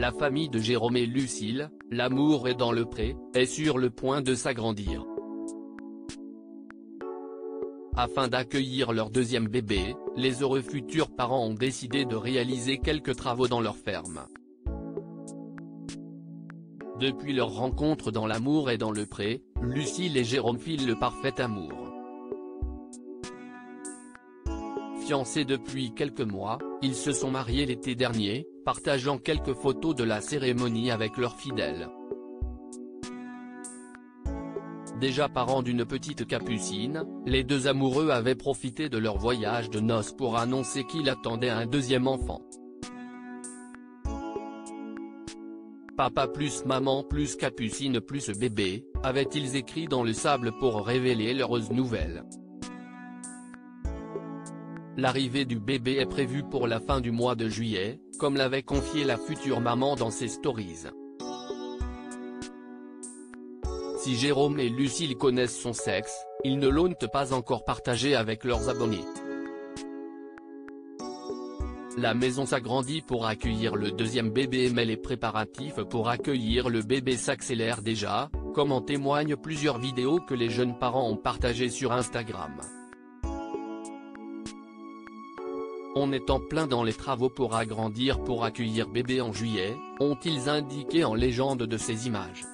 la famille de Jérôme et Lucille, l'amour est dans le pré, est sur le point de s'agrandir. Afin d'accueillir leur deuxième bébé, les heureux futurs parents ont décidé de réaliser quelques travaux dans leur ferme. Depuis leur rencontre dans l'amour et dans le pré, Lucille et Jérôme filent le parfait amour. Fiancés depuis quelques mois, ils se sont mariés l'été dernier, partageant quelques photos de la cérémonie avec leurs fidèles. Déjà parents d'une petite capucine, les deux amoureux avaient profité de leur voyage de noces pour annoncer qu'ils attendaient un deuxième enfant. Papa plus maman plus capucine plus bébé, avaient-ils écrit dans le sable pour révéler l'heureuse nouvelle. L'arrivée du bébé est prévue pour la fin du mois de juillet, comme l'avait confié la future maman dans ses stories. Si Jérôme et Lucille connaissent son sexe, ils ne l'ont pas encore partagé avec leurs abonnés. La maison s'agrandit pour accueillir le deuxième bébé mais les préparatifs pour accueillir le bébé s'accélèrent déjà, comme en témoignent plusieurs vidéos que les jeunes parents ont partagées sur Instagram. On est en plein dans les travaux pour agrandir pour accueillir bébé en juillet, ont-ils indiqué en légende de ces images.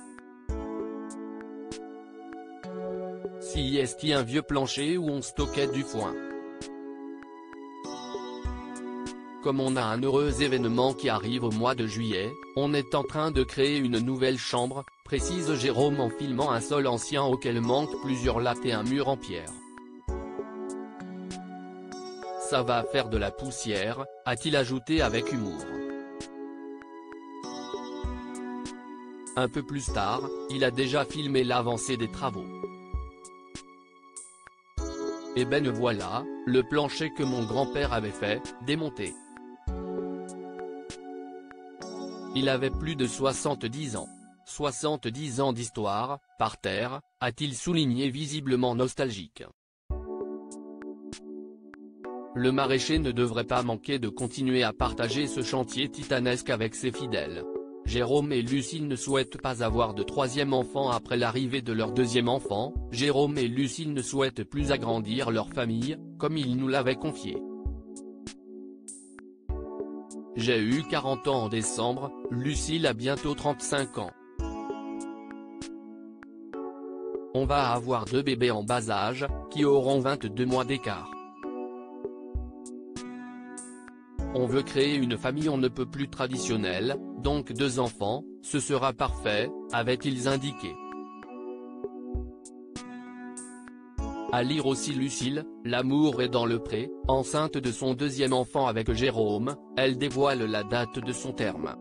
Si est-il un vieux plancher où on stockait du foin? Comme on a un heureux événement qui arrive au mois de juillet, on est en train de créer une nouvelle chambre, précise Jérôme en filmant un sol ancien auquel manquent plusieurs lattes et un mur en pierre. Ça va faire de la poussière, a-t-il ajouté avec humour. Un peu plus tard, il a déjà filmé l'avancée des travaux. Et ben voilà, le plancher que mon grand-père avait fait, démonté. Il avait plus de 70 ans. 70 ans d'histoire, par terre, a-t-il souligné visiblement nostalgique. Le maraîcher ne devrait pas manquer de continuer à partager ce chantier titanesque avec ses fidèles. Jérôme et Lucille ne souhaitent pas avoir de troisième enfant après l'arrivée de leur deuxième enfant, Jérôme et Lucille ne souhaitent plus agrandir leur famille, comme ils nous l'avaient confié. J'ai eu 40 ans en décembre, Lucille a bientôt 35 ans. On va avoir deux bébés en bas âge, qui auront 22 mois d'écart. On veut créer une famille on ne peut plus traditionnelle, donc deux enfants, ce sera parfait, avaient-ils indiqué. À lire aussi Lucille, l'amour est dans le pré, enceinte de son deuxième enfant avec Jérôme, elle dévoile la date de son terme.